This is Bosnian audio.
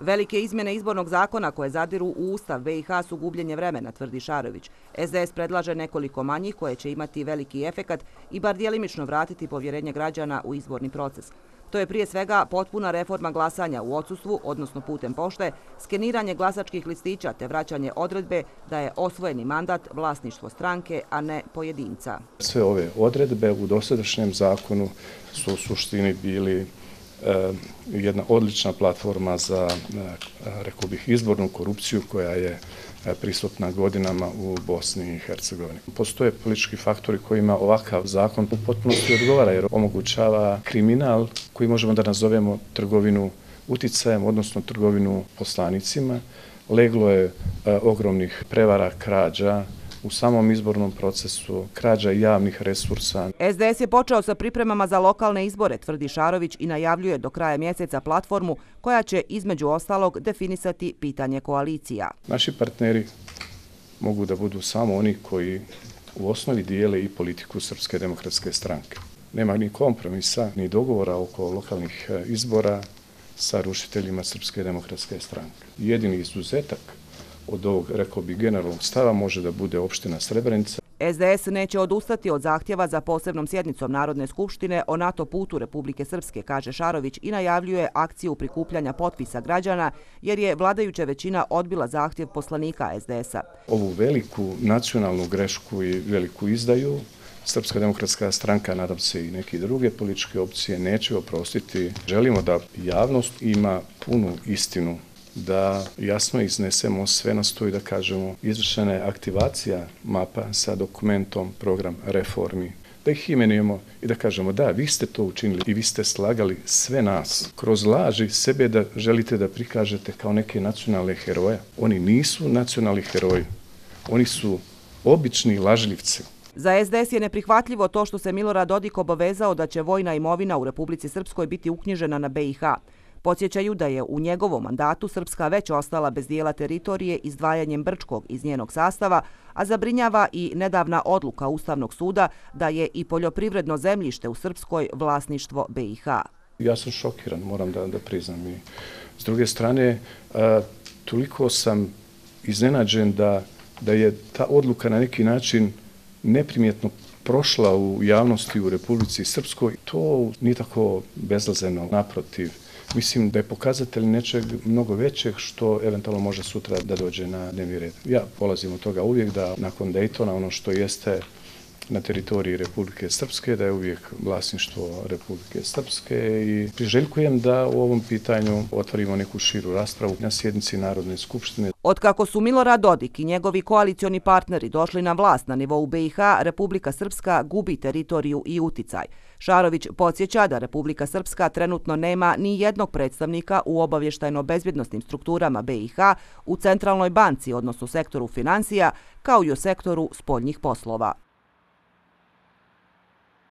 Velike izmjene izbornog zakona koje zadiru u Ustav BiH su gubljenje vremena, tvrdi Šarović. SDS predlaže nekoliko manjih koje će imati veliki efekat i bar dijelimično vratiti povjerenje građana u izborni proces. To je prije svega potpuna reforma glasanja u odsustvu, odnosno putem pošte, skeniranje glasačkih listića te vraćanje odredbe da je osvojeni mandat vlasništvo stranke, a ne pojedinca. Sve ove odredbe u dosadašnjem zakonu su u suštini bili Eh, jedna odlična platforma za, eh, rekao bih, izbornu korupciju koja je eh, prisutna godinama u Bosni i Hercegovini. Postoje politički faktori kojima ovakav zakon u potpunosti odgovara jer omogućava kriminal koji možemo da nazovemo trgovinu uticajem, odnosno trgovinu poslanicima. Leglo je ogromnih prevara, krađa, u samom izbornom procesu, krađa javnih resursa. SDS je počeo sa pripremama za lokalne izbore, tvrdi Šarović i najavljuje do kraja mjeseca platformu koja će između ostalog definisati pitanje koalicija. Naši partneri mogu da budu samo oni koji u osnovi dijele i politiku Srpske demokratske stranke. Nema ni kompromisa, ni dogovora oko lokalnih e, izbora sa rušiteljima Srpske demokratske stranke. Jedini izuzetak od ovog, rekao bi, generalnog stava može da bude opština Srebrenica. SDS neće odustati od zahtjeva za posebnom sjednicom Narodne skupštine o NATO putu Republike Srpske, kaže Šarović, i najavljuje akciju prikupljanja potpisa građana, jer je vladajuća većina odbila zahtjev poslanika SDS-a. Ovu veliku nacionalnu grešku i veliku izdaju Srpska demokratska stranka, nadam se i neke druge političke opcije, neće oprostiti. Želimo da javnost ima punu istinu da jasno iznesemo sve na stoji da kažemo izvršena je aktivacija mapa sa dokumentom program reformi da ih imenujemo i da kažemo da, vi ste to učinili i vi ste slagali sve nas. Kroz laži sebe da želite da prikažete kao neke nacionalne heroje. Oni nisu nacionalni heroji. Oni su obični lažljivci. Za SDS je neprihvatljivo to što se Milorad Dodik obavezao da će vojna imovina u Republici Srpskoj biti uknjižena na BiH. Podsjećaju da je u njegovom mandatu Srpska već ostala bez dijela teritorije izdvajanjem Brčkog iz njenog sastava, a zabrinjava i nedavna odluka Ustavnog suda da je i poljoprivredno zemljište u Srpskoj vlasništvo BiH. Ja sam šokiran, moram da, da priznam. I s druge strane, a, toliko sam iznenađen da, da je ta odluka na neki način neprimjetno prošla u javnosti u Republici Srpskoj. To nije tako bezlazeno, naprotiv mislim da je pokazatelj nečeg mnogo većeg što eventualno može sutra da dođe na dnevni red. Ja polazim od toga uvijek da nakon Daytona ono što jeste na teritoriji Republike Srpske, da je uvijek vlasništvo Republike Srpske i priželjkujem da u ovom pitanju otvorimo neku širu raspravu na sjednici Narodne skupštine. Od kako su Milorad Dodik i njegovi koalicioni partneri došli na vlast na nivou BiH, Republika Srpska gubi teritoriju i uticaj. Šarović podsjeća da Republika Srpska trenutno nema ni jednog predstavnika u obavještajno-bezbjednostnim strukturama BiH u Centralnoj banci, odnosno sektoru financija, kao i u sektoru spoljnih poslova.